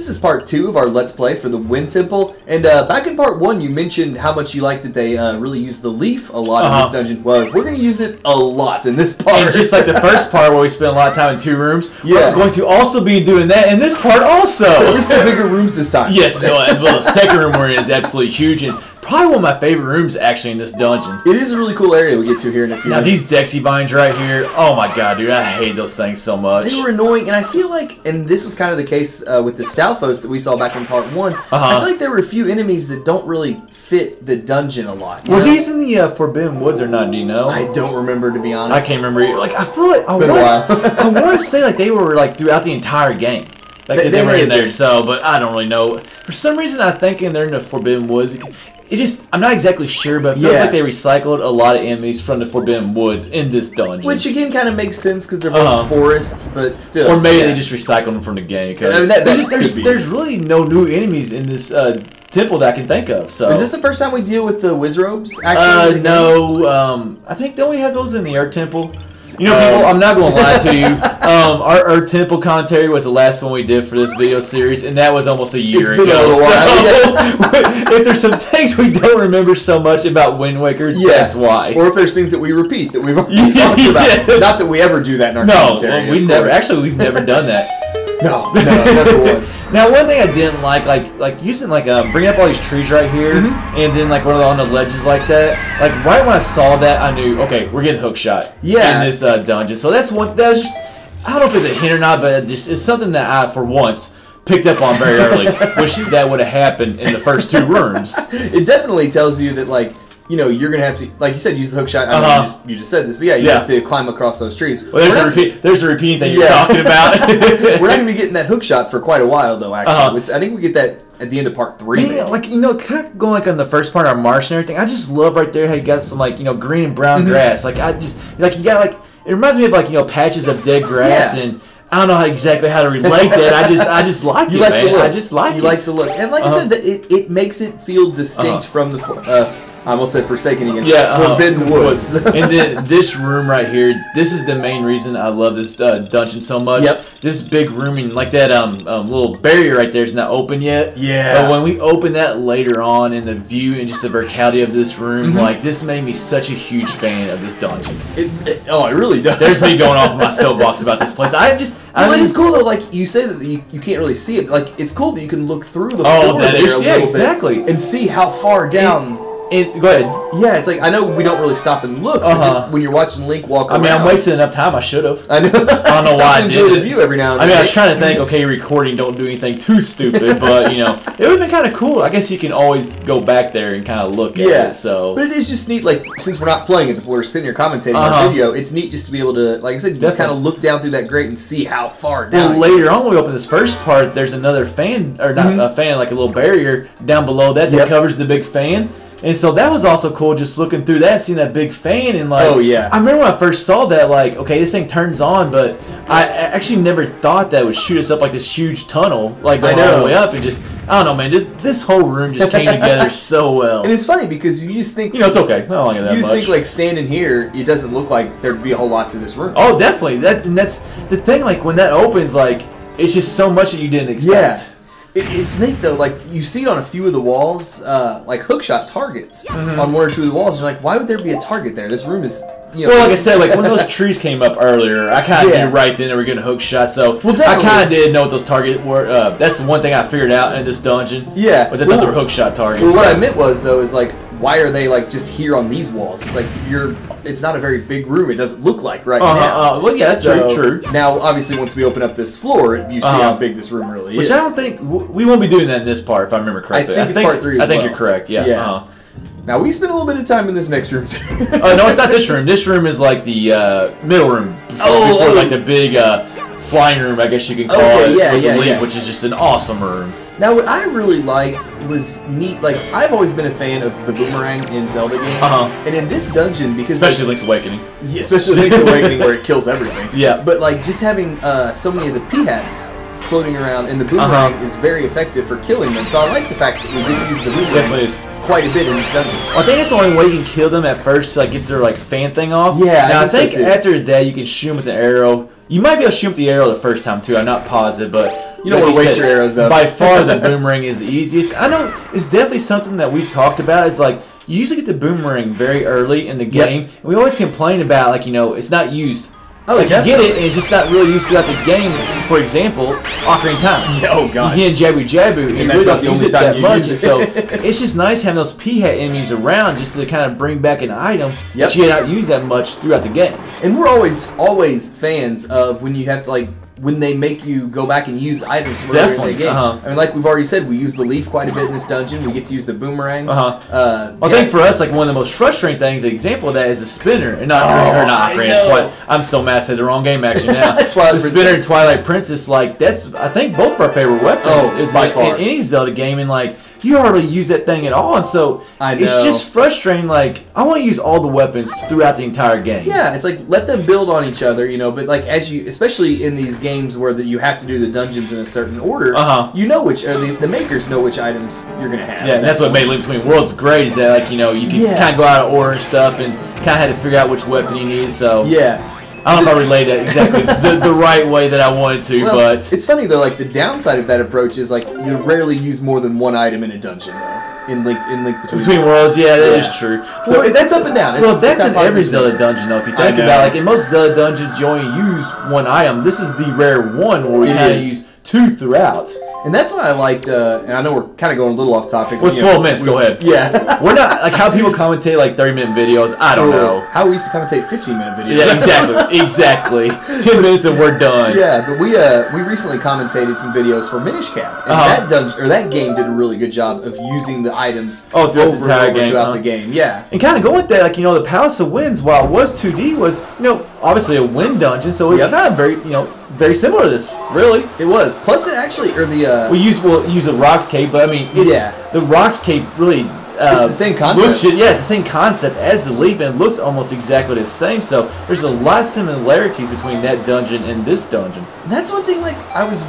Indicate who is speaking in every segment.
Speaker 1: this is part two of our Let's Play for the Wind Temple. And uh, back in part one, you mentioned how much you like that they uh, really use the leaf a lot in
Speaker 2: Uh-huh.
Speaker 1: this dungeon. Well, we're going to use it a lot in this part.
Speaker 2: And just like the first part where we spent a lot of time in two rooms,
Speaker 1: Yeah.
Speaker 2: we're going to also be doing that in this part also.
Speaker 1: At least they're bigger rooms this time.
Speaker 2: Yes, no, well, the second room we're in is absolutely huge and probably one of my favorite rooms actually in this dungeon.
Speaker 1: It is a really cool area we get to here in a few
Speaker 2: Now
Speaker 1: minutes.
Speaker 2: these Dexy binds right here, oh my god, dude, I hate those things so much.
Speaker 1: They were annoying, and I feel like, and this was kind of the case uh, with the Stalfos that we saw back in part one. I
Speaker 2: Uh-huh.
Speaker 1: feel like there were a few enemies that don't really fit the dungeon a lot.
Speaker 2: Were
Speaker 1: know?
Speaker 2: these in the uh, Forbidden Woods or not? Do you know?
Speaker 1: I don't remember to be honest.
Speaker 2: I can't remember. Like I feel like I
Speaker 1: been a while.
Speaker 2: I want to say like they were like throughout the entire game. Like
Speaker 1: They-
Speaker 2: they,
Speaker 1: they
Speaker 2: were in there.
Speaker 1: been.
Speaker 2: So, but I don't really know. For some reason, I think thinking they're in the Forbidden Woods because it just I'm not exactly sure, but it feels
Speaker 1: Yeah.
Speaker 2: like they recycled a lot of enemies from the Forbidden Woods in this dungeon.
Speaker 1: Which again kind of makes sense because they're both
Speaker 2: Uh-huh.
Speaker 1: forests, but still.
Speaker 2: or maybe
Speaker 1: yeah.
Speaker 2: they just recycled them from the game. Because
Speaker 1: I mean, that- that
Speaker 2: there's, there's,
Speaker 1: be.
Speaker 2: there's really no new enemies in this uh, temple that I can think of. So
Speaker 1: Is this the first time we deal with the Wizzrobes?
Speaker 2: Uh,
Speaker 1: Actually, game?
Speaker 2: no. Um, I think don't we have those in the air Temple? You know,
Speaker 1: Um,
Speaker 2: people. I'm not going to lie to you. Um, our Earth Temple commentary was the last one we did for this video series, and that was almost a year
Speaker 1: It's been a
Speaker 2: ago.
Speaker 1: while,
Speaker 2: So, if there's some things we don't remember so much about Wind Waker,
Speaker 1: Yeah.
Speaker 2: that's why.
Speaker 1: Or if there's things that we repeat that we've already talked about.
Speaker 2: yes.
Speaker 1: Not that we ever do that in our
Speaker 2: no,
Speaker 1: commentary.
Speaker 2: well, we've never.
Speaker 1: course.
Speaker 2: Actually, we've never done that.
Speaker 1: no, no, never once.
Speaker 2: Now, one thing I didn't like, like, like using like um, bringing up all these trees right here,
Speaker 1: Mm-hmm.
Speaker 2: and then like one of the, on the ledges like that. Like right when I saw that, I knew okay, we're getting hookshot.
Speaker 1: Yeah.
Speaker 2: In this uh, dungeon, so that's one. That's just I don't know if it's a hint or not, but it just it's something that I for once picked up on very early. Wish that would have happened in the first two rooms.
Speaker 1: It definitely tells you that, like, you know, you're gonna have to, like you said, use the hookshot. I know
Speaker 2: Uh-huh.
Speaker 1: you, just, you just said this, but yeah, you
Speaker 2: Yeah.
Speaker 1: have to climb across those trees.
Speaker 2: Well, there's
Speaker 1: we're,
Speaker 2: a
Speaker 1: not,
Speaker 2: repeat. There's a repeating thing you're talking about.
Speaker 1: we're not gonna be getting that hookshot for quite a while, though. Actually,
Speaker 2: Uh-huh.
Speaker 1: It's- I think we get that at the end of part three.
Speaker 2: Yeah, like you know, kind of going like on the first part our marsh and everything. I just love right there how you got some like you know green and brown
Speaker 1: Mhm.
Speaker 2: grass. Like I just like you got like it reminds me of like you know patches of dead grass
Speaker 1: Yeah.
Speaker 2: and I don't know how exactly how to relate that. I just I just like
Speaker 1: you
Speaker 2: it,
Speaker 1: like
Speaker 2: man.
Speaker 1: the look.
Speaker 2: I just like
Speaker 1: you
Speaker 2: it.
Speaker 1: like the look, and like I
Speaker 2: Uh-huh.
Speaker 1: said, that it, it makes it feel distinct
Speaker 2: Uh-huh.
Speaker 1: from the. Uh, I almost said Forsaken again.
Speaker 2: yeah, uh,
Speaker 1: Forbidden Woods.
Speaker 2: and then this room right here, this is the main reason I love this uh, dungeon so much.
Speaker 1: Yep.
Speaker 2: This big room and like that um, um little barrier right there is not open yet.
Speaker 1: Yeah.
Speaker 2: But when we open that later on in the view and just the verticality of this room,
Speaker 1: Mhm.
Speaker 2: like this made me such a huge fan of this dungeon.
Speaker 1: It, it- oh, it really does.
Speaker 2: There's me going off my soapbox about this place. I just, I
Speaker 1: Well,
Speaker 2: mean,
Speaker 1: is cool though. Like you say that you, you can't really see it. Like it's cool that you can look through the
Speaker 2: Oh,
Speaker 1: floor
Speaker 2: that
Speaker 1: there
Speaker 2: is-
Speaker 1: a
Speaker 2: yeah,
Speaker 1: little
Speaker 2: exactly.
Speaker 1: bit and see how far down.
Speaker 2: it, go ahead.
Speaker 1: Yeah, it's like I know we don't really stop and look,
Speaker 2: Uh-huh.
Speaker 1: just when you're watching Link walk
Speaker 2: I
Speaker 1: around.
Speaker 2: mean, I'm wasting enough time. I should have.
Speaker 1: I know. I
Speaker 2: don't know why I
Speaker 1: enjoy
Speaker 2: did
Speaker 1: the view every now and
Speaker 2: I mean, I was trying to think. Okay, recording, don't do anything too stupid, but you know, it would have been kind of cool. I guess you can always go back there and kind of look at
Speaker 1: Yeah.
Speaker 2: it. So
Speaker 1: But it is just neat, like since we're not playing it, we're sitting here commentating
Speaker 2: Uh-huh.
Speaker 1: our video. It's neat just to be able to, like I said, just kind of look down through that grate and see how far down. it
Speaker 2: later on, when we open this first part, there's another fan, or not
Speaker 1: Mhm.
Speaker 2: a fan, like a little barrier down below that that
Speaker 1: Yep.
Speaker 2: covers the big fan. And so that was also cool, just looking through that, seeing that big fan, and like,
Speaker 1: Oh, yeah.
Speaker 2: I remember when I first saw that, like, okay, this thing turns on, but I actually never thought that would shoot us up like this huge tunnel, like going all the way up, and just I don't know, man, just this whole room just came together so well.
Speaker 1: And it's funny because you just think
Speaker 2: You know, it's okay, not long that
Speaker 1: you just
Speaker 2: much.
Speaker 1: think like standing here, it doesn't look like there'd be a whole lot to this room.
Speaker 2: oh, definitely, that and that's the thing. Like when that opens, like it's just so much that you didn't expect.
Speaker 1: Yeah.
Speaker 2: Expect.
Speaker 1: It, it's neat though. Like you see it on a few of the walls, uh, like hookshot targets
Speaker 2: Mm-hmm.
Speaker 1: on one or two of the walls. You're like, why would there be a target there? This room is, you know.
Speaker 2: Well, like I said, like when those trees came up earlier, I kind of
Speaker 1: Yeah.
Speaker 2: knew right then they were getting hookshot. So
Speaker 1: Well,
Speaker 2: I kind of did know what those targets were. Uh, that's the one thing I figured out in this dungeon.
Speaker 1: Yeah.
Speaker 2: was that
Speaker 1: Well-
Speaker 2: those were hookshot targets.
Speaker 1: Well, what I meant was though is like, why are they like just here on these walls? It's like you're. It's not a very big room. It doesn't look like right
Speaker 2: Uh-huh,
Speaker 1: now.
Speaker 2: uh, well, yeah, that's
Speaker 1: So,
Speaker 2: true, true.
Speaker 1: Now, obviously, once we open up this floor, you see
Speaker 2: Uh-huh.
Speaker 1: how big this room really
Speaker 2: Which
Speaker 1: is.
Speaker 2: Which I don't think we won't be doing that in this part, if I remember correctly.
Speaker 1: I think it's part three
Speaker 2: I think
Speaker 1: well.
Speaker 2: you're correct. Yeah.
Speaker 1: Yeah.
Speaker 2: uh-huh.
Speaker 1: Now we spent a little bit of time in this next room too.
Speaker 2: Oh no, it's not this room. This room is like the uh, middle room. Before,
Speaker 1: Oh,
Speaker 2: before
Speaker 1: oh.
Speaker 2: like the big uh, flying room, I guess you can call
Speaker 1: Okay,
Speaker 2: it.
Speaker 1: yeah,
Speaker 2: with
Speaker 1: yeah,
Speaker 2: the leaf,
Speaker 1: yeah.
Speaker 2: Which is just an awesome room.
Speaker 1: Now, what I really liked was neat. Like, I've always been a fan of the boomerang in Zelda games,
Speaker 2: Uh-huh.
Speaker 1: and in this dungeon, because
Speaker 2: Especially
Speaker 1: there's-
Speaker 2: Link's Awakening.
Speaker 1: Yeah, especially Link's Awakening, where it kills everything.
Speaker 2: Yeah.
Speaker 1: But like, just having uh, so many of the Peahats floating around in the boomerang
Speaker 2: Uh-huh.
Speaker 1: is very effective for killing them. So I like the fact that we get to use the
Speaker 2: Definitely
Speaker 1: boomerang
Speaker 2: is.
Speaker 1: quite a bit in this dungeon.
Speaker 2: I think that's the only way you can kill them at first to like get their like fan thing off.
Speaker 1: Yeah,
Speaker 2: Now I
Speaker 1: think
Speaker 2: think,
Speaker 1: so, too.
Speaker 2: after that you can shoot them with an arrow. You might be able to shoot them with the arrow the first time too. I'm not positive, but
Speaker 1: You don't want to waste your arrows though.
Speaker 2: By far, the boomerang is the easiest. I know it's definitely something that we've talked about. It's like you usually get the boomerang very early in the
Speaker 1: Yep.
Speaker 2: game, and we always complain about like you know it's not used.
Speaker 1: Oh,
Speaker 2: like you get it, and it's just not really used throughout the game. For example, Ocarina Time.
Speaker 1: oh gosh.
Speaker 2: You get Jabu Jabu, and, you
Speaker 1: that's
Speaker 2: really
Speaker 1: not the only time
Speaker 2: that
Speaker 1: you
Speaker 2: much.
Speaker 1: use it.
Speaker 2: So it's just nice having those Peahat enemies around just to kind of bring back an item
Speaker 1: Yep.
Speaker 2: that you not use that much throughout the game.
Speaker 1: And we're always always fans of when you have to like when they make you go back and use items from earlier
Speaker 2: Definitely,
Speaker 1: in the game.
Speaker 2: uh-huh.
Speaker 1: I mean, like we've already said, we use the leaf quite a bit in this dungeon. We get to use the boomerang.
Speaker 2: Uh-huh.
Speaker 1: Uh,
Speaker 2: I
Speaker 1: yeah.
Speaker 2: think for us, like one of the most frustrating things, the example of that is the spinner, and not
Speaker 1: Oh,
Speaker 2: or not
Speaker 1: Grand
Speaker 2: Twilight. I'm so mad I said the wrong game actually now.
Speaker 1: Twilight
Speaker 2: the spinner and Twilight Princess, like that's I think both of our favorite weapons
Speaker 1: Oh,
Speaker 2: is
Speaker 1: by
Speaker 2: in,
Speaker 1: far.
Speaker 2: in any Zelda game, and like you hardly use that thing at all, and so
Speaker 1: I
Speaker 2: it's just frustrating. Like I want to use all the weapons throughout the entire game.
Speaker 1: Yeah, it's like let them build on each other, you know. But like as you, especially in these games where that you have to do the dungeons in a certain order,
Speaker 2: Uh-huh.
Speaker 1: you know which, or the, the makers know which items you're gonna have.
Speaker 2: Yeah, and that's what made Link Between Worlds great. Is that like you know you can
Speaker 1: Yeah.
Speaker 2: kind of go out of order and stuff, and kind of had to figure out which weapon you need. So
Speaker 1: Yeah.
Speaker 2: I don't know if I relayed that exactly the, the right way that I wanted to,
Speaker 1: Well,
Speaker 2: but
Speaker 1: it's funny though. Like the downside of that approach is like you rarely use more than one item in a dungeon though. In Link, in Link Between,
Speaker 2: Between Worlds, yeah, that is
Speaker 1: Yeah.
Speaker 2: true.
Speaker 1: So that's up and down. It's-
Speaker 2: well,
Speaker 1: it's
Speaker 2: in every Zelda
Speaker 1: negatives.
Speaker 2: dungeon, though. If you think about, it. like in most Zelda dungeons, you only use one item. This is the rare one where we
Speaker 1: It
Speaker 2: kind use two throughout.
Speaker 1: And that's what I liked. Uh, and I know we're kind of going a little off topic.
Speaker 2: What's
Speaker 1: you know,
Speaker 2: 12 minutes? Go ahead.
Speaker 1: Yeah.
Speaker 2: We're not like how people commentate like thirty minute videos. I don't know.
Speaker 1: How we used to commentate 15 minute videos.
Speaker 2: Yeah, exactly, exactly. Ten minutes and we're done.
Speaker 1: Yeah, but we uh we recently commentated some videos for Minish Cap, and
Speaker 2: Uh-huh.
Speaker 1: that dungeon or that game did a really good job of using the items
Speaker 2: Oh, throughout the
Speaker 1: over and over
Speaker 2: game,
Speaker 1: throughout
Speaker 2: huh?
Speaker 1: the game. Yeah,
Speaker 2: And kind of going with that, like you know, the Palace of Winds, while it was 2D, was you know obviously a wind dungeon, so it's
Speaker 1: Yep.
Speaker 2: kind of very you know very similar to this, really.
Speaker 1: it was. Plus, it actually or the uh,
Speaker 2: We use we'll use a Roc's Cape, but I mean,
Speaker 1: Yeah.
Speaker 2: the Roc's Cape really. Uh,
Speaker 1: It's the same concept.
Speaker 2: Looks, yeah, it's the same concept as the leaf, and it looks almost exactly the same. So there's a lot of similarities between that dungeon and this dungeon.
Speaker 1: that's one thing. Like I was,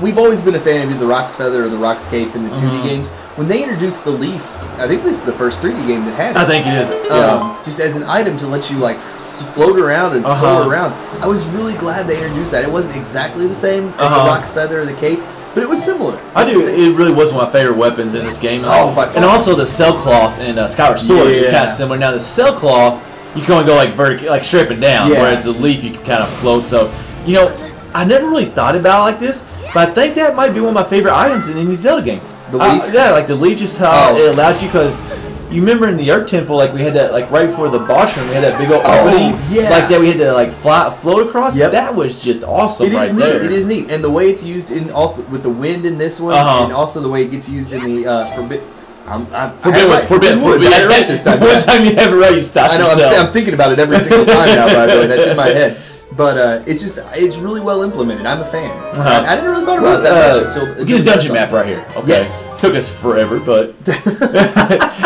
Speaker 1: we've always been a fan of either the Roc's Feather or the Roc's Cape in the 2D
Speaker 2: Mhm.
Speaker 1: games. When they introduced the Leaf, I think this is the first 3D game that had it.
Speaker 2: I think it is.
Speaker 1: um, just as an item to let you like float around and
Speaker 2: Uh-huh.
Speaker 1: soar around. I was really glad they introduced that. It wasn't exactly the same as
Speaker 2: Uh-huh.
Speaker 1: the Roc's Feather or the Cape, but it was similar.
Speaker 2: I
Speaker 1: It's
Speaker 2: do.
Speaker 1: same-
Speaker 2: It really was one of my favorite weapons in this game.
Speaker 1: Oh, by
Speaker 2: and also the sailcloth and uh, Skyward Sword is kind of similar. Now the sailcloth, you can only go like vertical, like straight up and down,
Speaker 1: Yeah.
Speaker 2: whereas the leaf you can kind of float. So you know, I never really thought about it like this, but I think that might be one of my favorite items in any Zelda game.
Speaker 1: The
Speaker 2: Uh,
Speaker 1: leaf?
Speaker 2: yeah, like the leaf, just how
Speaker 1: Oh.
Speaker 2: it allows you because. You remember in the Earth Temple, like we had that, like right before the boss room, we had that big old
Speaker 1: Oh,
Speaker 2: opening,
Speaker 1: yeah.
Speaker 2: like that we had to like fly, float across.
Speaker 1: Yep.
Speaker 2: That was just awesome,
Speaker 1: It is
Speaker 2: right
Speaker 1: neat.
Speaker 2: there.
Speaker 1: It is neat, and the way it's used in all with the wind in this one,
Speaker 2: Uh-huh.
Speaker 1: and also the way it gets used in the uh, forbid. I'm, I'm
Speaker 2: Forbidden
Speaker 1: I
Speaker 2: Woods,
Speaker 1: had it.
Speaker 2: Forbidden
Speaker 1: Woods. I had it right this time.
Speaker 2: One time you have it right, you stop
Speaker 1: I know. I'm, I'm thinking about it every single time now. By the way, that's in my head. But uh, it's just it's really well implemented. I'm a fan.
Speaker 2: Uh-huh.
Speaker 1: I, I didn't really thought about it that
Speaker 2: Uh,
Speaker 1: much until until
Speaker 2: get a dungeon map right here. Okay.
Speaker 1: Yes.
Speaker 2: Took us forever, but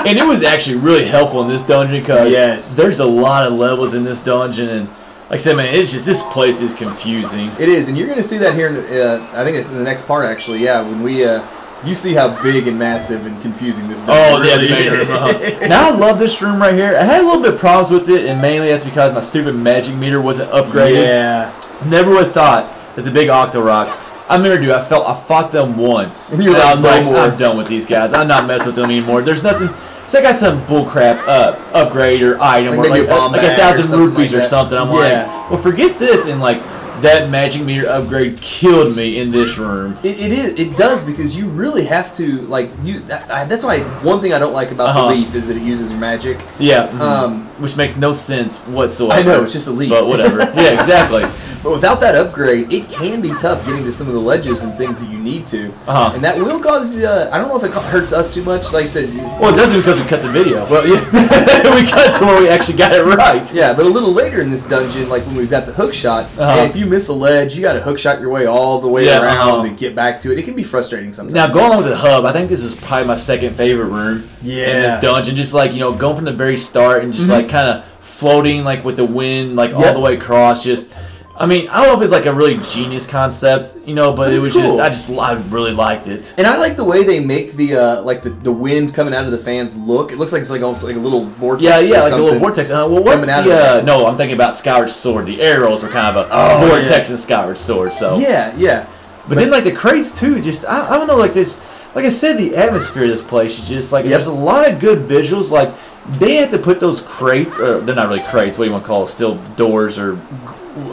Speaker 2: and it was actually really helpful in this dungeon because
Speaker 1: Yes.
Speaker 2: there's a lot of levels in this dungeon, and like I said, man, it's just this place is confusing.
Speaker 1: It is, and you're going to see that here. In, uh, I think it's in the next part, actually. Yeah, when we uh, you see how big and massive and confusing this.
Speaker 2: Oh
Speaker 1: dungeon
Speaker 2: yeah, the
Speaker 1: really
Speaker 2: room.
Speaker 1: is.
Speaker 2: Now I love this room right here. I had a little bit of problems with it, and mainly that's because my stupid magic meter wasn't upgraded.
Speaker 1: Yeah,
Speaker 2: Never would have thought that the big Octoroks. I remember, dude. I felt I fought them once,
Speaker 1: And you're
Speaker 2: I
Speaker 1: like,
Speaker 2: was
Speaker 1: "No
Speaker 2: like,
Speaker 1: more."
Speaker 2: I'm done with these guys. I'm not messing with them anymore. There's nothing. So I got some bullcrap uh, upgrade or item,
Speaker 1: Like
Speaker 2: or like,
Speaker 1: a
Speaker 2: like a thousand rupees or something. I'm
Speaker 1: Yeah.
Speaker 2: like, well, forget this, and like that magic meter upgrade killed me in this room.
Speaker 1: It, it is. It does because you really have to like you. That, I, that's why one thing I don't like about
Speaker 2: Uh-huh.
Speaker 1: the leaf is that it uses magic.
Speaker 2: Yeah, mhm.
Speaker 1: Um,
Speaker 2: which makes no sense whatsoever.
Speaker 1: I know it's just a leaf,
Speaker 2: but whatever. yeah, exactly.
Speaker 1: But without that upgrade, it can be tough getting to some of the ledges and things that you need to.
Speaker 2: Uh-huh.
Speaker 1: And that will cause. Uh, I don't know if it hurts us too much. Like I said.
Speaker 2: Well, it doesn't because we cut the video.
Speaker 1: Well, yeah.
Speaker 2: we cut to where we actually got it right.
Speaker 1: Yeah, but a little later in this dungeon, like when we've got the hookshot,
Speaker 2: Uh-huh.
Speaker 1: and if you miss a ledge, you got to hookshot your way all the way
Speaker 2: Yeah,
Speaker 1: around
Speaker 2: uh-huh.
Speaker 1: to get back to it. It can be frustrating sometimes.
Speaker 2: Now going on with the hub, I think this is probably my second favorite room in this dungeon. Just like you know, going from the very start and just
Speaker 1: Mhm.
Speaker 2: like kind of floating like with the wind, like all the way across. Just, I mean, I don't know if it's like a really genius concept, you know, but,
Speaker 1: But
Speaker 2: it was just. I just, I really liked it.
Speaker 1: And I like the way they make the uh, like the, the wind coming out of the fans look. It looks like it's like almost like a little vortex.
Speaker 2: Yeah, yeah, like a little vortex. Uh, well, what
Speaker 1: coming out
Speaker 2: the,
Speaker 1: of
Speaker 2: uh, no, I'm thinking about Skyward Sword. The arrows are kind of a
Speaker 1: Oh,
Speaker 2: vortex in Skyward Sword. So
Speaker 1: Yeah, yeah.
Speaker 2: But then like the crates too, just I, I don't know, like this. Like I said, the atmosphere of this place is just like
Speaker 1: Yep.
Speaker 2: there's a lot of good visuals. Like they had to put those crates, or they're not really crates. What do you want to call it? Still doors or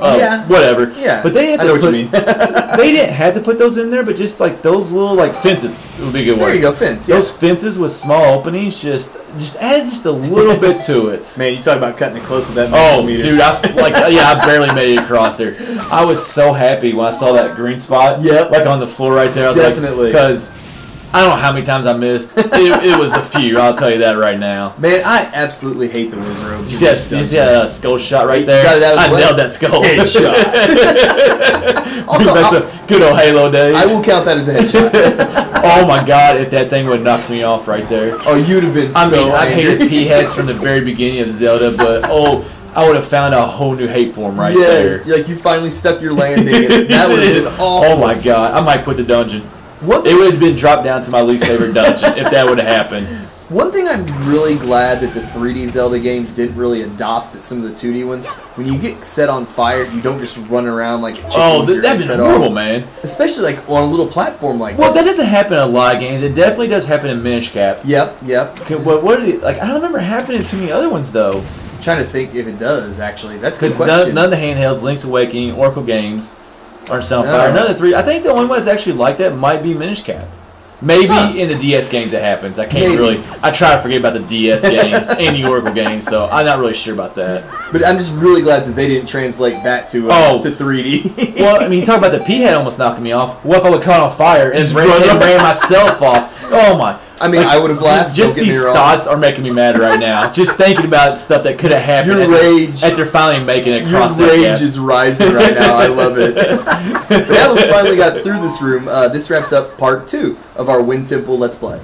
Speaker 2: uh,
Speaker 1: Yeah.
Speaker 2: whatever.
Speaker 1: Yeah,
Speaker 2: But they had
Speaker 1: I
Speaker 2: to
Speaker 1: know what you mean.
Speaker 2: they didn't have to put those in there, but just like those little like fences would be a good
Speaker 1: there
Speaker 2: word.
Speaker 1: you go, fence. Yeah.
Speaker 2: Those fences with small openings just just add just a little bit to it.
Speaker 1: Man, you talk about cutting it close to that.
Speaker 2: Oh,
Speaker 1: millimeter.
Speaker 2: dude, I like yeah, I barely made it across there. I was so happy when I saw that green spot.
Speaker 1: Yep.
Speaker 2: like on the floor right there. I was
Speaker 1: Definitely.
Speaker 2: because I don't know how many times I missed. It, it was a few. I'll tell you that right now.
Speaker 1: Man, I absolutely hate the Wizard
Speaker 2: Did you see that, you see that uh, skull shot right there?
Speaker 1: got it out as
Speaker 2: I nailed that skull.
Speaker 1: Headshot.
Speaker 2: Back some good old Halo days.
Speaker 1: I will count that as a headshot.
Speaker 2: oh my god, if that thing would knock me off right there.
Speaker 1: oh, you'd have been
Speaker 2: I
Speaker 1: so
Speaker 2: mean, I've hated P heads from the very beginning of Zelda, but oh, I would have found a whole new hate for him right
Speaker 1: yes,
Speaker 2: there.
Speaker 1: like you finally stuck your landing, and that would have been awful.
Speaker 2: Oh my god, I might quit the dungeon. It would have been dropped down to my least favorite dungeon if that would have happened.
Speaker 1: one thing I'm really glad that the 3D Zelda games didn't really adopt that some of the 2D ones. When you get set on fire, you don't just run around like a chicken
Speaker 2: Oh, th- that'd been horrible,
Speaker 1: off.
Speaker 2: man.
Speaker 1: Especially like on a little platform like
Speaker 2: Well, that doesn't happen in a lot of games. It definitely does happen in Minish Cap.
Speaker 1: Yep, yep.
Speaker 2: Okay, What, what are the, like? I don't remember happening in too many other ones though.
Speaker 1: trying to think if it does actually. That's a good
Speaker 2: Because
Speaker 1: question.
Speaker 2: none, none of the handhelds, Link's Awakening, Oracle games, set on
Speaker 1: No.
Speaker 2: fire. None three. I think the only one that's actually like that might be Minish Cap. Maybe
Speaker 1: Huh.
Speaker 2: in the DS games it happens. I can't
Speaker 1: Maybe.
Speaker 2: really. I try to forget about the DS games and the Oracle games, so I'm not really sure about that.
Speaker 1: But I'm just really glad that they didn't translate that to uh,
Speaker 2: Oh.
Speaker 1: to 3D.
Speaker 2: Well, I mean, talk about the P head almost knocking me off. What if I would caught on fire and ran, and ran myself off? Oh my!
Speaker 1: I mean, I would have laughed.
Speaker 2: Just these
Speaker 1: me wrong.
Speaker 2: thoughts are making me mad right now. Just thinking about stuff that could have happened.
Speaker 1: Your
Speaker 2: after,
Speaker 1: rage-
Speaker 2: after finally making it
Speaker 1: Your
Speaker 2: across that
Speaker 1: rage is rising right now. I love it. now that we finally got through this room, uh, this wraps up part two of our Wind Temple Let's Play.